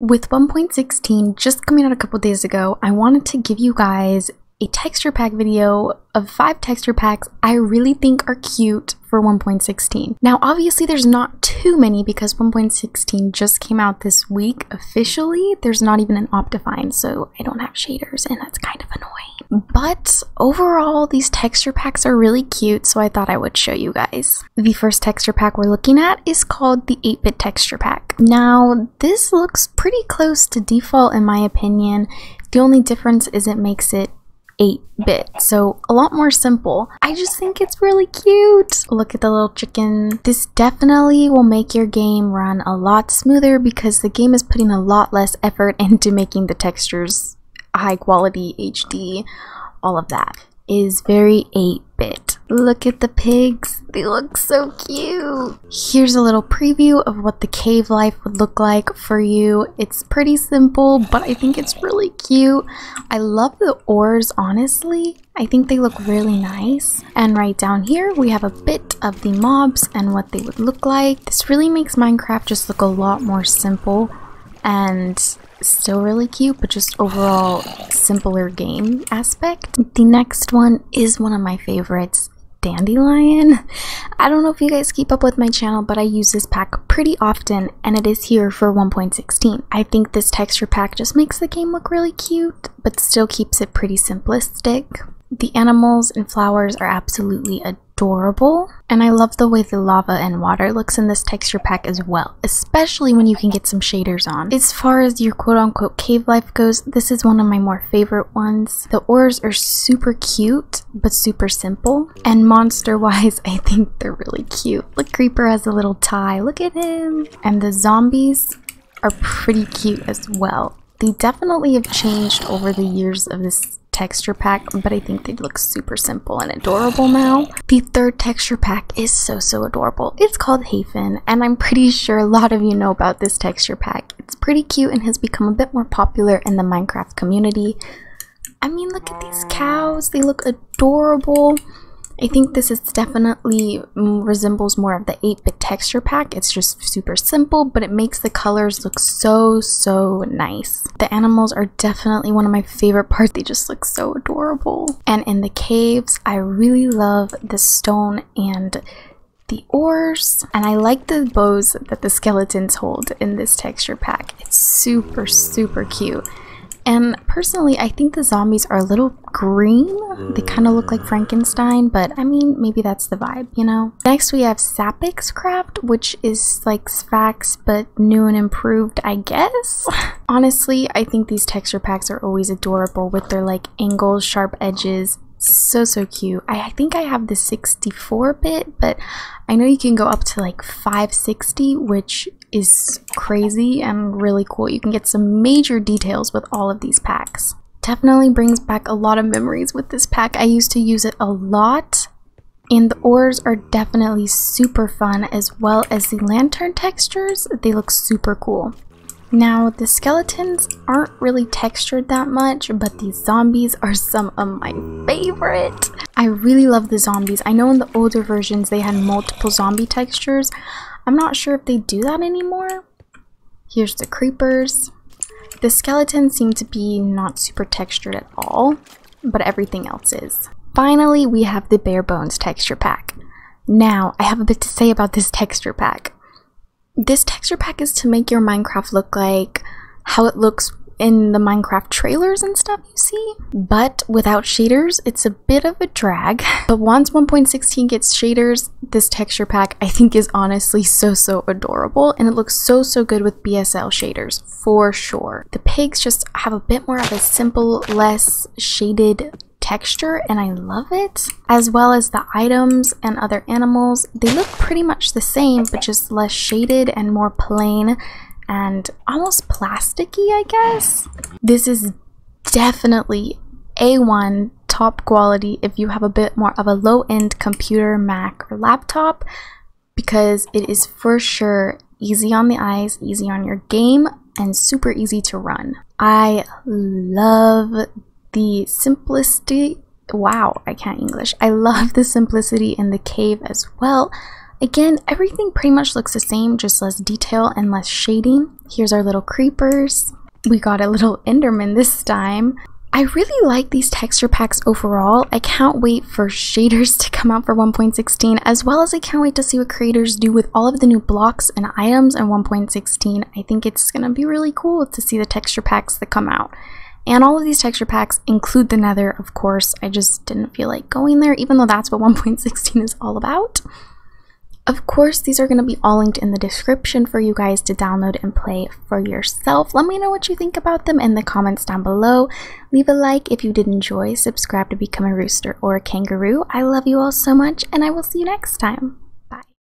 With 1.16 just coming out a couple days ago, I wanted to give you guys a texture pack video of five texture packs I really think are cute for 1.16. Now, obviously, there's not too many because 1.16 just came out this week officially. There's not even an Optifine, so I don't have shaders, and that's kind of annoying. But overall, these texture packs are really cute, so I thought I would show you guys. The first texture pack we're looking at is called the 8-bit texture pack. Now, this looks pretty close to default in my opinion. The only difference is it makes it 8 bit, so a lot more simple. I just think it's really cute. Look at the little chicken. This definitely will make your game run a lot smoother because the game is putting a lot less effort into making the textures high quality HD, all of that is very 8 bit. Look at the pigs, they look so cute. Here's a little preview of what the cave life would look like for you. It's pretty simple, but I think it's really cute. I love the ores, honestly. I think they look really nice. And right down here, we have a bit of the mobs and what they would look like. This really makes Minecraft just look a lot more simple and still really cute, but just overall simpler game aspect. The next one is one of my favorites. Dandelion. I don't know if you guys keep up with my channel, but I use this pack pretty often and it is here for 1.16. I think this texture pack just makes the game look really cute, but still keeps it pretty simplistic. The animals and flowers are absolutely adorable, and I love the way the lava and water looks in this texture pack as well, especially when you can get some shaders on. As far as your quote-unquote cave life goes, this is one of my more favorite ones. The ores are super cute, but super simple, and monster-wise, I think they're really cute. Look, Creeper has a little tie, look at him! And the zombies are pretty cute as well. They definitely have changed over the years of this texture pack, but I think they look super simple and adorable now. The third texture pack is so, so adorable. It's called Hafen, and I'm pretty sure a lot of you know about this texture pack. It's pretty cute and has become a bit more popular in the Minecraft community. I mean, look at these cows. They look adorable. I think this is definitely mm, resembles more of the 8-bit texture pack. It's just super simple, but it makes the colors look so, so nice. The animals are definitely one of my favorite parts. They just look so adorable. And in the caves, I really love the stone and the ores and I like the bows that the skeletons hold in this texture pack. It's super super cute and personally, I think the zombies are a little green. They kind of look like mm. Frankenstein, but I mean, maybe that's the vibe, you know? Next, we have Sapix Craft, which is like Sphax, but new and improved, I guess? Honestly, I think these texture packs are always adorable with their like angles, sharp edges, so so cute I, think i have the 64 bit but i know you can go up to like 560 which is crazy and really cool you can get some major details with all of these packs definitely brings back a lot of memories with this pack i used to use it a lot and the ores are definitely super fun as well as the lantern textures they look super cool now, the skeletons aren't really textured that much, but these zombies are some of my favorite. I really love the zombies. I know in the older versions they had multiple zombie textures. I'm not sure if they do that anymore. Here's the creepers. The skeletons seem to be not super textured at all, but everything else is. Finally, we have the bare bones texture pack. Now, I have a bit to say about this texture pack. This texture pack is to make your Minecraft look like how it looks in the Minecraft trailers and stuff you see. But without shaders, it's a bit of a drag. But once 1.16 gets shaders, this texture pack I think is honestly so, so adorable. And it looks so, so good with BSL shaders, for sure. The pigs just have a bit more of a simple, less shaded texture and I love it. As well as the items and other animals. They look pretty much the same but just less shaded and more plain and almost plasticky I guess. This is definitely A1 top quality if you have a bit more of a low-end computer, Mac, or laptop because it is for sure easy on the eyes, easy on your game, and super easy to run. I love the simplicity wow i can't english i love the simplicity in the cave as well Again, everything pretty much looks the same, just less detail and less shading. Here's our little creepers. We got a little Enderman this time. I really like these texture packs overall. I can't wait for shaders to come out for 1.16 as well as I can't wait to see what creators do with all of the new blocks and items in 1.16. I think it's going to be really cool to see the texture packs that come out. And all of these texture packs include the nether, of course. I just didn't feel like going there, even though that's what 1.16 is all about. Of course, these are going to be all linked in the description for you guys to download and play for yourself. Let me know what you think about them in the comments down below. Leave a like if you did enjoy, subscribe to become a rooster or a kangaroo. I love you all so much, and I will see you next time.